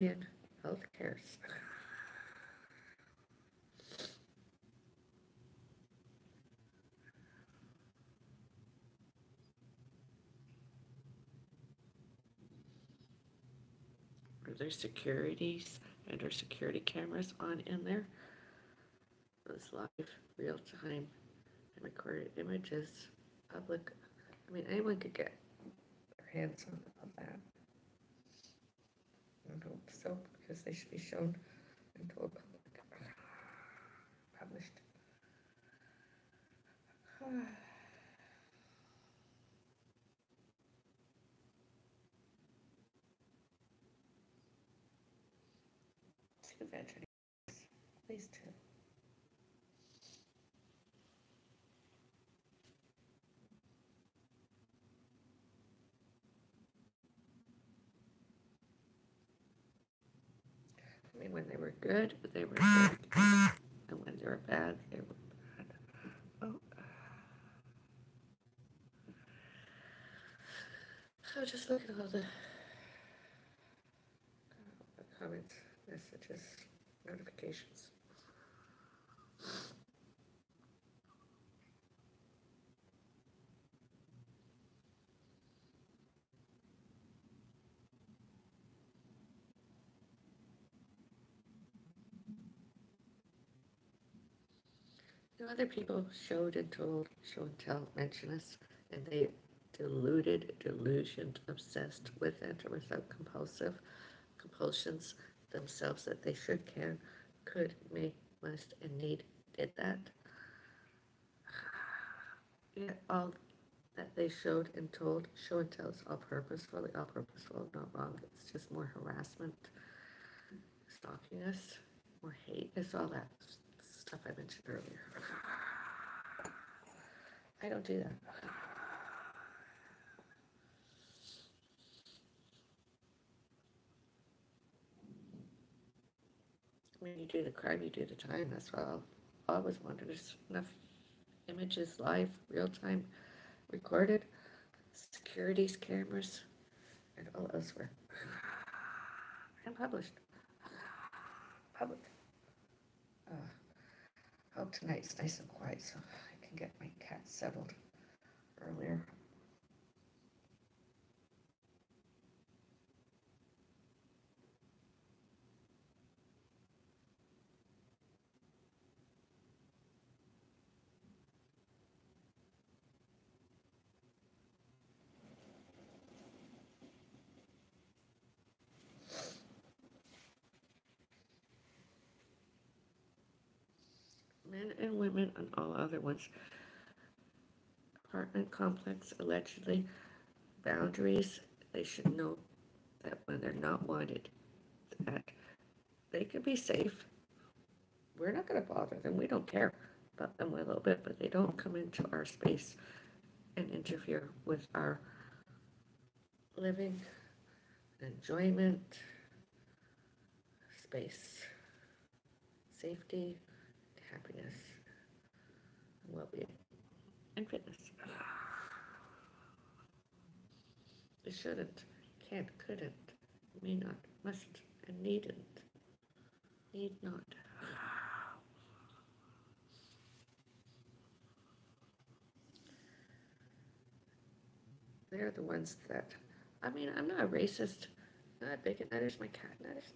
in health cares. Are there securities and are security cameras on in there? Those live, real time, and recorded images, public. I mean, anyone could get their hands on that. So, because they should be shown and told public. Published. Two at least two. I mean, when they were good, they were good. And when they were bad, they were bad. Oh. Uh. So just look at all the, the comments, messages, notifications. Know, other people showed and told, show and tell, mention us, and they deluded, delusioned, obsessed with and or without compulsive compulsions themselves that they should, can, could, may, must, and need did that. Yet all that they showed and told, show and tell is all purposefully, all purposeful, not wrong. It's just more harassment, stalking us, more hate. It's all that stuff I mentioned earlier. I don't do that. When you do the crime, you do the time. That's what I'll always wonder. There's enough images live, real time, recorded, securities cameras, and all elsewhere. And published. Public. Hope tonight's nice and quiet so I can get my cat settled earlier. Men and women and all other ones. Apartment complex allegedly boundaries. They should know that when they're not wanted, that they can be safe. We're not going to bother them. We don't care about them a little bit, but they don't come into our space and interfere with our living, enjoyment, space, safety, happiness, and well-being, and fitness. They shouldn't, can't, couldn't, may not, mustn't, and needn't, need not. They're the ones that, I mean, I'm not a racist, not a bigot, neither is my cat, neither is,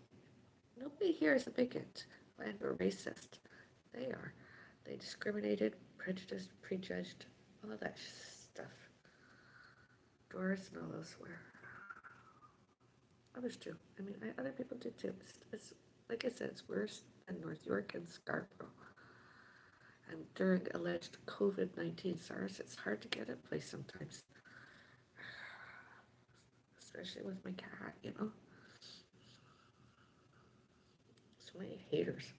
nobody here is a bigot and a racist. They are. They discriminated, prejudiced, prejudged, all that stuff. Doris and all those were. Others too. I mean, I, other people did too. It's, it's like I said, it's worse than North York and Scarborough. And during alleged COVID 19 SARS, it's hard to get a place sometimes. Especially with my cat, you know. So many haters.